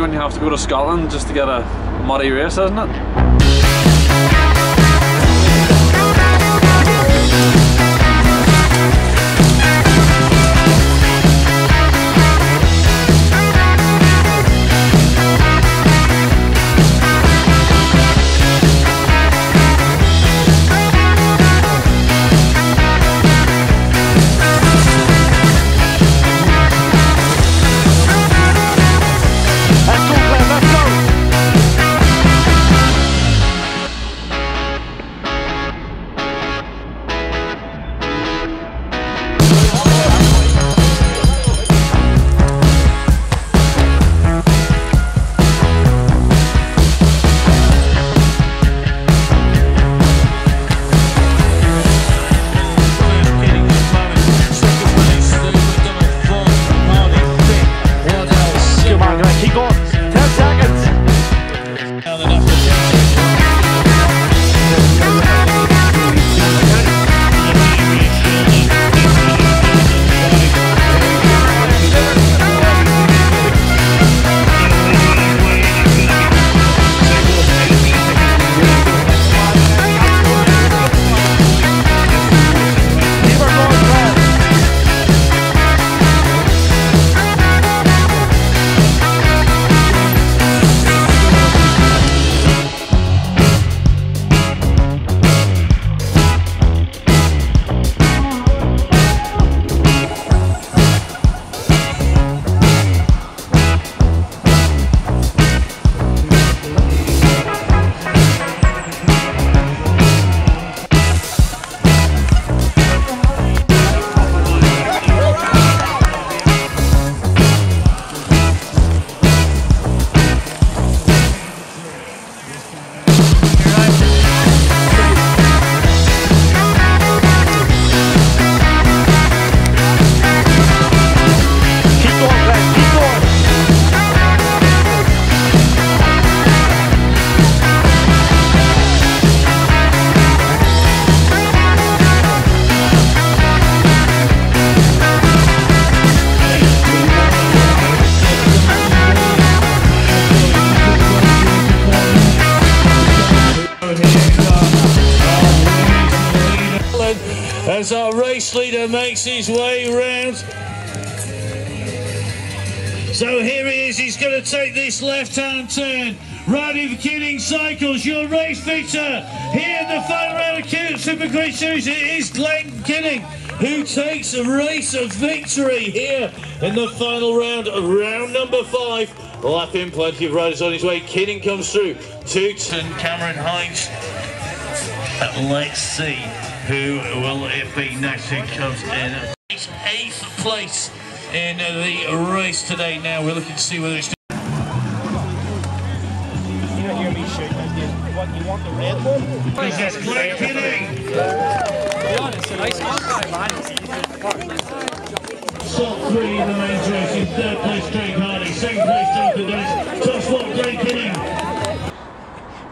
when you have to go to Scotland just to get a muddy race, isn't it? Race leader makes his way round. So here he is, he's going to take this left-hand turn. Roddy Kinning Cycles, your race feature here in the final round of Kidding Super Great Series. It is Glenn Kinning who takes a race of victory here in the final round round number five. Lap in, plenty of riders on his way. Kinning comes through. Tooton, Cameron Hines. Let's see who will it be next who comes in. Eighth place in the race today. Now we're looking to see whether it's. You don't hear me shooting. What, you want the red one? It's Glenn Kinning. Top three in the main race. In third place, Craig Hardy. Second place, Jonathan Dennis. Top spot, Glenn Kinning.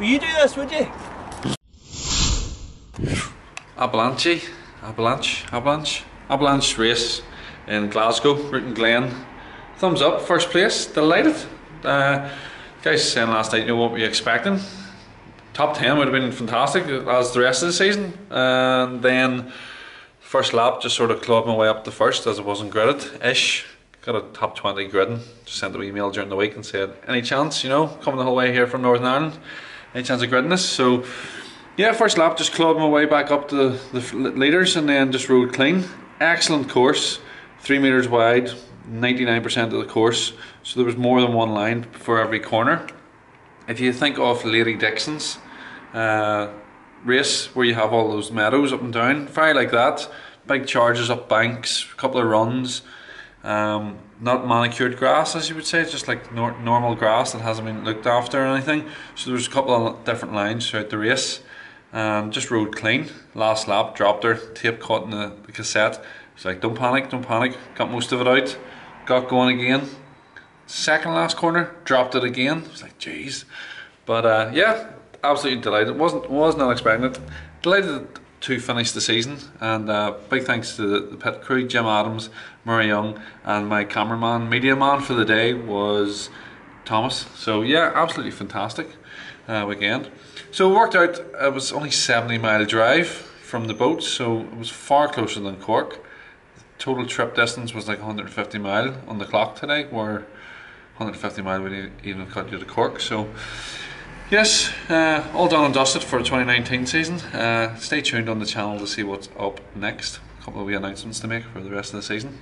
Will you do this, would you? Albannach, Albannach, Albannach, Albannach race in Glasgow, Rouken Glen. Thumbs up, first place, delighted. Uh, guys saying last night, you know what were you expecting? Top 10 would have been fantastic as the rest of the season. And then first lap, just sort of clawed my way up to first as it wasn't gridded ish. Got a top 20 gridding. Just sent an email during the week and said, any chance, you know, coming the whole way here from Northern Ireland, any chance of gridding this? So yeah, first lap just clawed my way back up to the f- leaders and then just rode clean. Excellent course, three meters wide, 99% of the course. So there was more than one line for every corner. If you think of Lady Dixon's uh, race where you have all those meadows up and down, very like that. Big charges up banks, a couple of runs. Um, not manicured grass, as you would say, it's just like nor- normal grass that hasn't been looked after or anything. So there was a couple of different lines throughout the race. Um, just rode clean. Last lap, dropped her, tape caught in the, the cassette. It's like, don't panic, don't panic. Got most of it out. Got going again. Second last corner, dropped it again. It's like, jeez. But uh, yeah, absolutely delighted. wasn't was not expecting it. Delighted to finish the season, and uh, big thanks to the, the pit crew, Jim Adams, Murray Young, and my cameraman, media man for the day was Thomas. So yeah, absolutely fantastic uh, weekend. So it worked out. It was only seventy mile drive from the boat, so it was far closer than Cork. total trip distance was like 150 mile on the clock today, where 150 mile would even cut you to Cork. So yes, uh, all done and dusted for the 2019 season. Uh, stay tuned on the channel to see what's up next. A couple of wee announcements to make for the rest of the season.